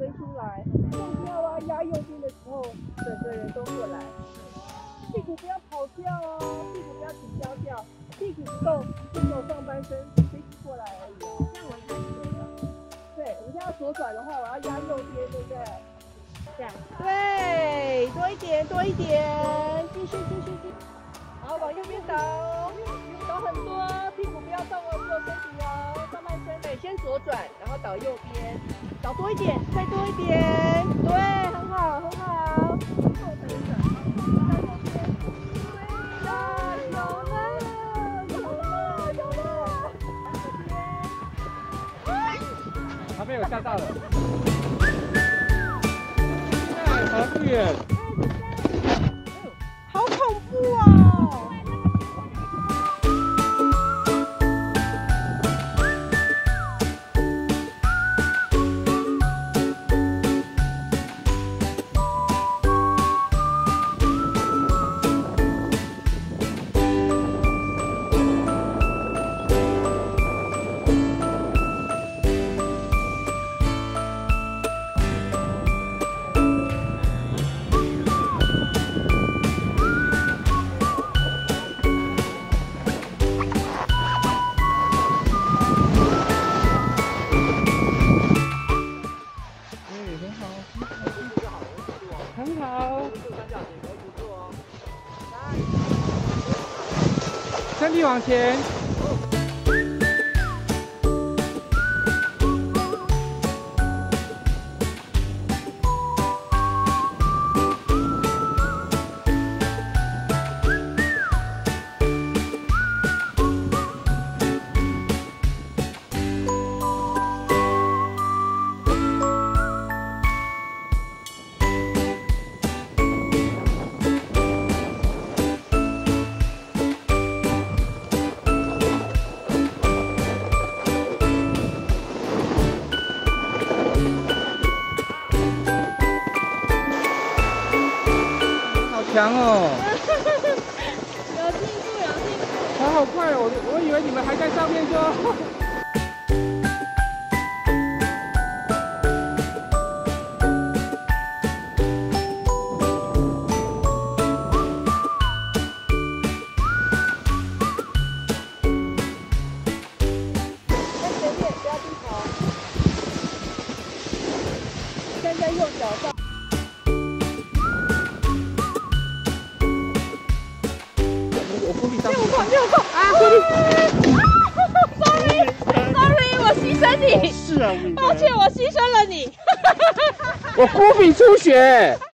伸出来，动跳啊，压右边的时候，整个人都过来。屁股不要跑掉哦，屁股不要起跳跳，屁股不动，只有上半身飞过来而已哦。这样我才学的。对，我们现在左转的话，我要压右边，对不对？这样。对，多一点，多一点，继续，继续，继续。好往右边倒，倒先左转，然后倒右边，倒多一点，再多一点，对，很好，很好。后等转，在右边。有了，有了，有了。这边。他被我吓到了。哎，跑不远。你好。身体往前。强哦！有进步，有进步。跑好快哦，我我以为你们还在上面就。在前面，不要低头。站在右脚上。六块，六块啊！Sorry，Sorry，我牺牲你。是啊，抱歉，我牺牲了你。我孤笔出血。